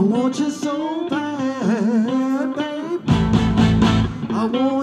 I want you so bad, babe. I want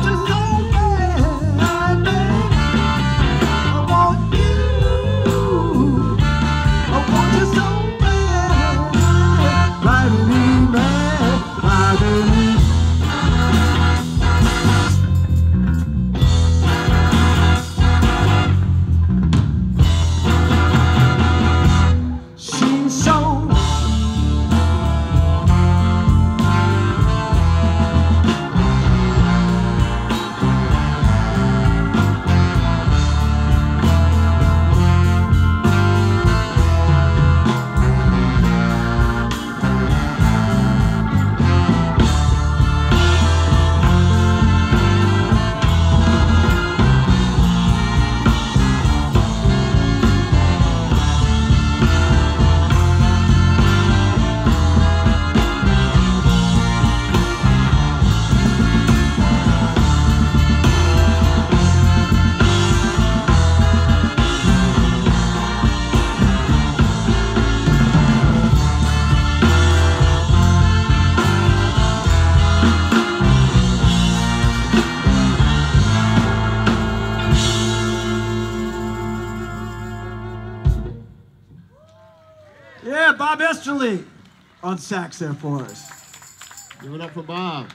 I Bob Esterle on sax there for us. Give it up for Bob.